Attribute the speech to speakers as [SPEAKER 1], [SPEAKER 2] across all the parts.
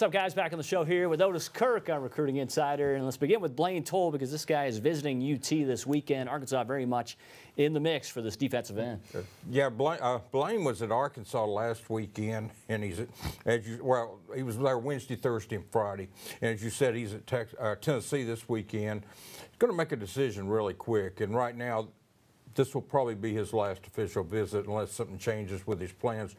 [SPEAKER 1] What's up, guys? Back on the show here with Otis Kirk, our recruiting insider. And let's begin with Blaine Toll because this guy is visiting UT this weekend. Arkansas very much in the mix for this defensive end.
[SPEAKER 2] Yeah, Blaine, uh, Blaine was at Arkansas last weekend, and he's at, as you well, he was there Wednesday, Thursday, and Friday. And as you said, he's at uh, Tennessee this weekend. He's going to make a decision really quick, and right now this will probably be his last official visit unless something changes with his plans.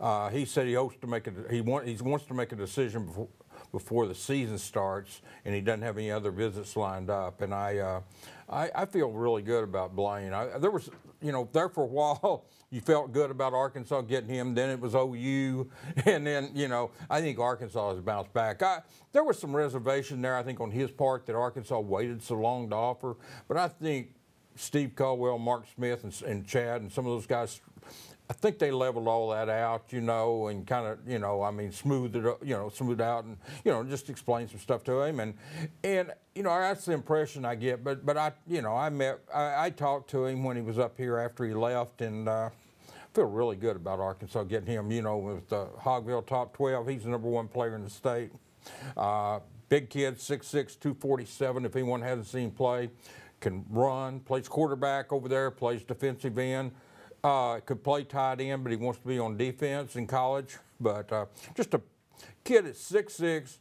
[SPEAKER 2] Uh, he said he hopes to make a, he, want, he wants to make a decision before, before the season starts, and he doesn't have any other visits lined up. And I, uh, I, I, feel really good about Blaine. I, there was, you know, there for a while you felt good about Arkansas getting him. Then it was OU, and then you know I think Arkansas has bounced back. I, there was some reservation there, I think, on his part that Arkansas waited so long to offer, but I think Steve Caldwell, Mark Smith, and, and, Chad, and some of those guys. I think they leveled all that out, you know, and kind of, you know, I mean, smoothed it, you know, smoothed out, and you know, just explain some stuff to him, and and you know, that's the impression I get. But but I, you know, I met, I, I talked to him when he was up here after he left, and. Uh, feel really good about Arkansas getting him, you know, with the Hogville top 12. He's the number one player in the state. Uh, big kid, 6'6", 247, if anyone hasn't seen play can run, plays quarterback over there, plays defensive end. Uh, could play tight end, but he wants to be on defense in college. But uh, just a kid at 6'6",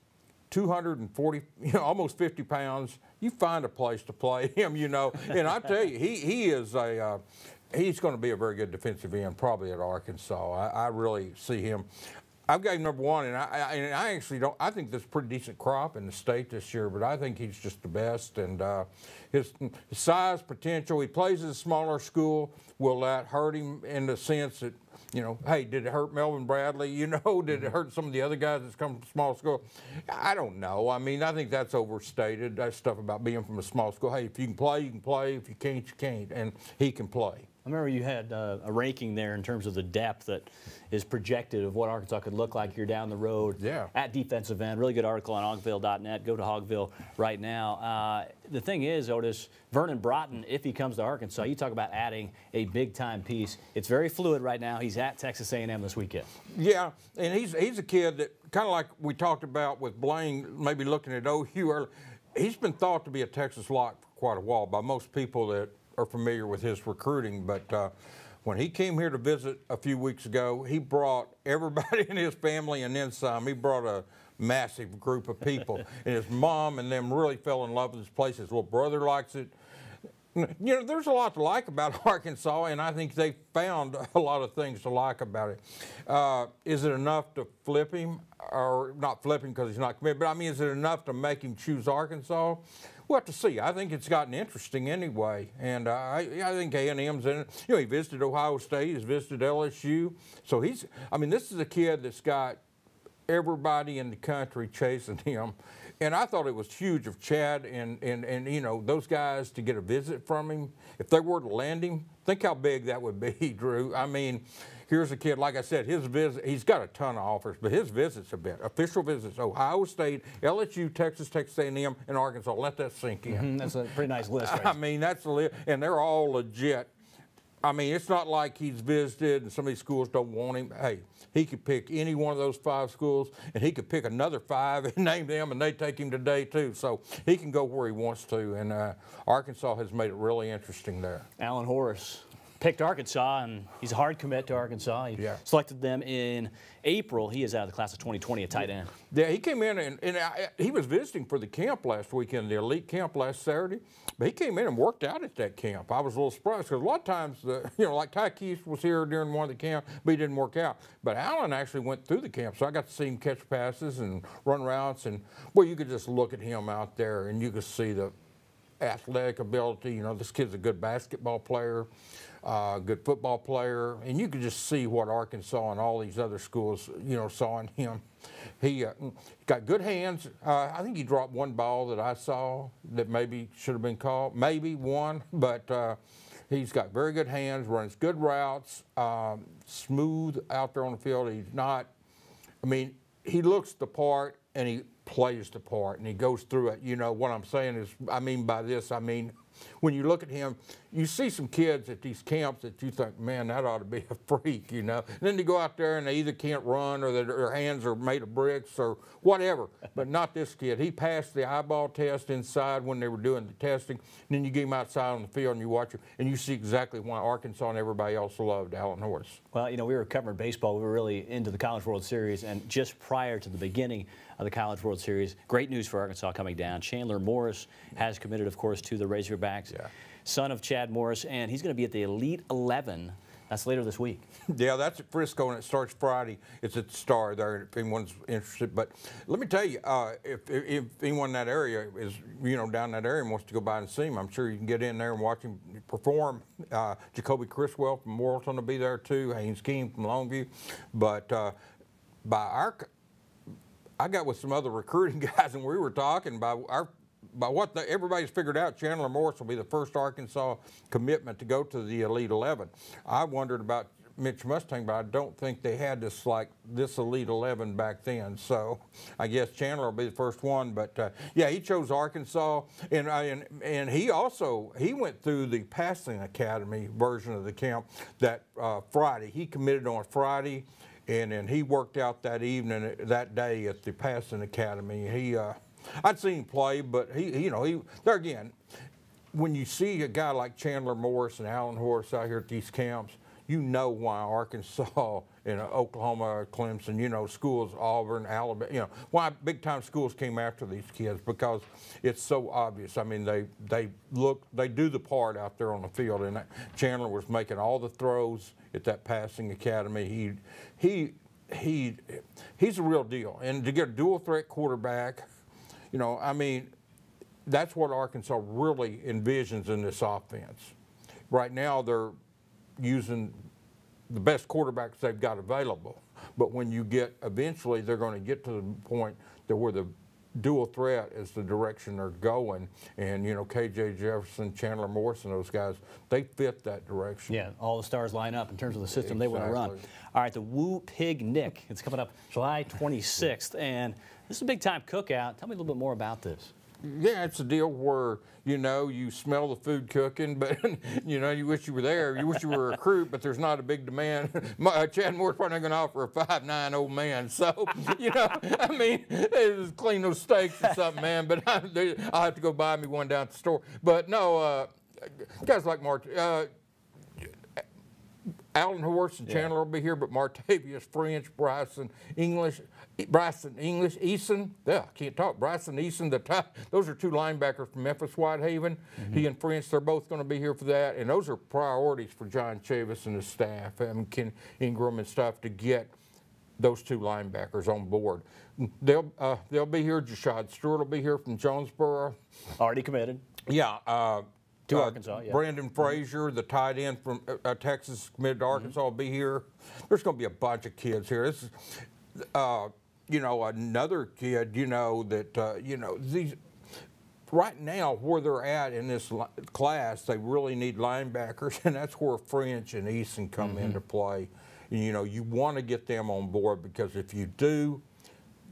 [SPEAKER 2] 240, you know, almost 50 pounds. You find a place to play him, you know. And I tell you, he he is a uh, he's going to be a very good defensive end, probably at Arkansas. I, I really see him. I've got him number one, and I, I, and I, actually don't. I think there's a pretty decent crop in the state this year, but I think he's just the best. And uh, his, his, size, potential. He plays at a smaller school. Will that hurt him in the sense that, you know, hey, did it hurt Melvin Bradley? You know, did it hurt some of the other guys that's come from small school? I don't know. I mean, I think that's overstated. That stuff about being from a small school. Hey, if you can play, you can play. If you can't, you can't. And he can play.
[SPEAKER 1] I remember you had uh, a ranking there in terms of the depth that is projected of what Arkansas could look like here down the road
[SPEAKER 2] yeah.
[SPEAKER 1] at defensive end. Really good article on hogville.net. Go to Hogville right now. Uh, the thing is, Otis, Vernon Broughton, if he comes to Arkansas, you talk about adding a big-time piece. It's very fluid right now. He's at Texas A&M this weekend.
[SPEAKER 2] Yeah, and he's, he's a kid that, kind of like we talked about with Blaine, maybe looking at OU he's been thought to be a Texas lock for quite a while by most people that – are familiar with his recruiting, but uh, when he came here to visit a few weeks ago, he brought everybody in his family and then some. He brought a massive group of people, and his mom and them really fell in love with this place. His little brother likes it. You know, there's a lot to like about Arkansas, and I think they found a lot of things to like about it. Uh, is it enough to flip him, or not flip him because he's not committed? But I mean, is it enough to make him choose Arkansas? We'll have to see. I think it's gotten interesting anyway, and uh, I, I think A&M's in it. You know, he visited Ohio State, he's visited LSU, so he's. I mean, this is a kid that's got everybody in the country chasing him. And I thought it was huge of Chad and, and, and you know those guys to get a visit from him. If they were to land him, think how big that would be, Drew. I mean, here's a kid, like I said, his visit, he's got a ton of offers, but his visits have been official visits, Ohio State, LSU, Texas, Texas A&M, and Arkansas. Let that sink in. Mm
[SPEAKER 1] -hmm, that's a pretty nice list. Right?
[SPEAKER 2] I mean, that's a list, and they're all legit. I mean, it's not like he's visited and some of these schools don't want him. Hey, he could pick any one of those five schools, and he could pick another five and name them, and they take him today too. So he can go where he wants to, and uh, Arkansas has made it really interesting there.
[SPEAKER 1] Alan Horace picked Arkansas, and he's a hard commit to Arkansas. He yeah. selected them in April. He is out of the class of 2020 at tight end.
[SPEAKER 2] Yeah, he came in, and, and I, he was visiting for the camp last weekend, the elite camp last Saturday. But he came in and worked out at that camp. I was a little surprised because a lot of times, the, you know, like Ty Keith was here during one of the camp, but he didn't work out. But Allen actually went through the camp, so I got to see him catch passes and run routes, and well, you could just look at him out there, and you could see the athletic ability. You know, this kid's a good basketball player uh, good football player, and you could just see what Arkansas and all these other schools, you know, saw in him. He uh, got good hands. Uh, I think he dropped one ball that I saw that maybe should have been called, maybe one, but uh, he's got very good hands, runs good routes, um, smooth out there on the field. He's not, I mean, he looks the part and he plays the part and he goes through it. You know, what I'm saying is, I mean by this, I mean when you look at him, you see some kids at these camps that you think, man, that ought to be a freak, you know. And then they go out there and they either can't run or their, hands are made of bricks or whatever. But not this kid. He passed the eyeball test inside when they were doing the testing. And then you get him outside on the field and you watch him, and you see exactly why Arkansas and everybody else loved Alan Horse.
[SPEAKER 1] Well, you know, we were covering baseball. We were really into the College World Series, and just prior to the beginning of the College World Series, great news for Arkansas coming down. Chandler Morris has committed, of course, to the Razorbacks.
[SPEAKER 2] Yeah.
[SPEAKER 1] Son of Chad Morris, and he's going to be at the Elite 11. That's later this week.
[SPEAKER 2] Yeah, that's at Frisco, and it starts Friday. It's at Star there, if anyone's interested. But let me tell you, uh, if, if, anyone in that area is, you know, down that area and wants to go by and see him, I'm sure you can get in there and watch him perform. Uh, Jacoby Criswell from Morrilton will be there too. Haynes King from Longview. But uh, by our, I got with some other recruiting guys, and we were talking by our by what the, everybody's figured out, Chandler Morris will be the first Arkansas commitment to go to the Elite 11. I wondered about Mitch Mustain, but I don't think they had this like this Elite 11 back then. So I guess Chandler will be the first one. But uh, yeah, he chose Arkansas, and, uh, and and he also he went through the passing academy version of the camp that uh, Friday. He committed on Friday. And then he worked out that evening, that day at the passing academy. He, uh, I'd seen him play, but he, he, you know, he there again. When you see a guy like Chandler Morris and Allen Horse out here at these camps, you know why Arkansas and Oklahoma, Clemson, you know, schools, Auburn, Alabama, you know, why big time schools came after these kids because it's so obvious. I mean, they they look, they do the part out there on the field, and Chandler was making all the throws at that passing academy. He he he he's a real deal, and to get a dual threat quarterback, you know, I mean, that's what Arkansas really envisions in this offense. Right now, they're using the best quarterbacks they've got available. But when you get, eventually, they're going to get to the point that where the dual threat is the direction they're going. And, you know, KJ Jefferson, Chandler Morris, those guys, they fit that direction.
[SPEAKER 1] Yeah, all the stars line up in terms of the system they want to run. All right, the Woo Pig Nick. It's coming up July 26th, and this is a big time cookout. Tell me a little bit more about this.
[SPEAKER 2] Yeah, it's a deal where you know you smell the food cooking, but you know you wish you were there. You wish you were a recruit, but there's not a big demand. My, Chad Morris probably not going to offer a five nine old man, so you know I mean just clean those steaks or something, man. But I, I'll have to go buy me one down at the store. But no, uh, guys like Mark. Uh, Alan Horse and Chandler will be here, but Martavius French, Bryson English, Bryson English, Eason. Yeah, I can't talk. Bryson Eason. The top, those are two linebackers from Memphis Whitehaven. He and French, they're both going to be here for that, and those are priorities for John Chavis and his staff, and Ken Ingram and stuff to get those two linebackers on board. They'll uh, they'll be here. Jashad Stewart will be here from Jonesboro.
[SPEAKER 1] Already committed.
[SPEAKER 2] Yeah. Uh,
[SPEAKER 1] To
[SPEAKER 2] uh,
[SPEAKER 1] Arkansas, yeah.
[SPEAKER 2] Brandon Frazier, the tight end from uh, uh, Texas, committed to Arkansas, will be here. There's going to be a bunch of kids here. This is, uh, you know, another kid, you know, that, uh, you know, these. Right now, where they're at in this li- class, they really need linebackers, and that's where French and Eason come into play. And, you know, you want to get them on board because if you do,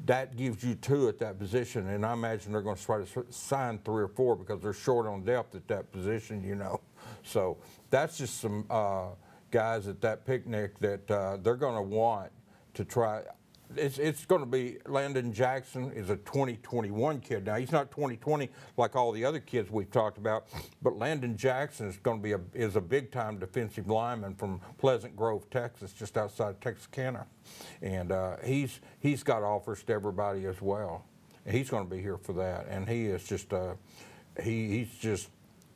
[SPEAKER 2] that gives you two at that position, and I imagine they're going to try to sign three or four because they're short on depth at that position, you know. So that's just some uh, guys at that picnic that uh, they're going to want to try. It's, it's going to be Landon Jackson is a 2021 kid. Now he's not 2020 like all the other kids we've talked about, but Landon Jackson is going to be a is a big time defensive lineman from Pleasant Grove, Texas, just outside Texarkana, and uh, he's he's got offers to everybody as well. He's going to be here for that, and he is just uh, he he's just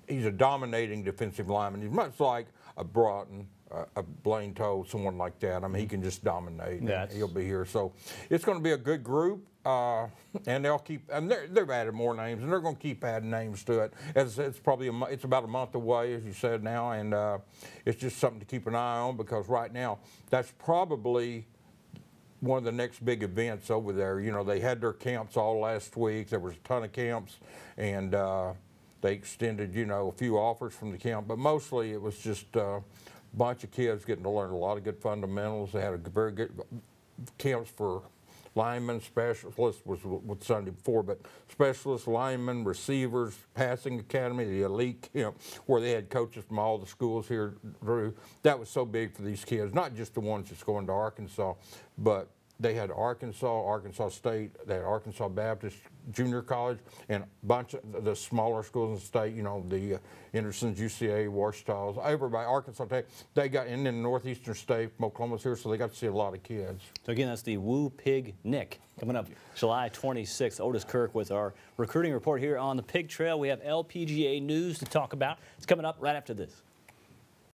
[SPEAKER 2] he's a dominating defensive lineman. He's much like a Broughton, a Blaine Toll, someone like that. I mean, he can just dominate.
[SPEAKER 1] That's-
[SPEAKER 2] He'll be here, so it's going to be a good group. Uh, and they'll keep, and they're, they've added more names, and they're going to keep adding names to it. As it's probably a, it's about a month away, as you said now, and uh, it's just something to keep an eye on because right now that's probably one of the next big events over there. You know, they had their camps all last week. There was a ton of camps, and uh, they extended, you know, a few offers from the camp, but mostly it was just uh, bunch of kids getting to learn a lot of good fundamentals. They had a very good camps for linemen, specialists was with Sunday before, but specialists, linemen, receivers, passing academy, the elite, know, where they had coaches from all the schools here. Drew, that was so big for these kids, not just the ones that's going to Arkansas, but they had Arkansas, Arkansas State, they had Arkansas Baptist Junior College, and a bunch of the smaller schools in the state, you know, the uh, Hendersons, UCA, Ouachita's, everybody, Arkansas Tech, they got, in then Northeastern State, Oklahoma's here, so they got to see a lot of kids.
[SPEAKER 1] So again, that's the Woo Pig Nick coming up July 26th. Otis Kirk with our recruiting report here on the Pig Trail. We have LPGA news to talk about. It's coming up right after this.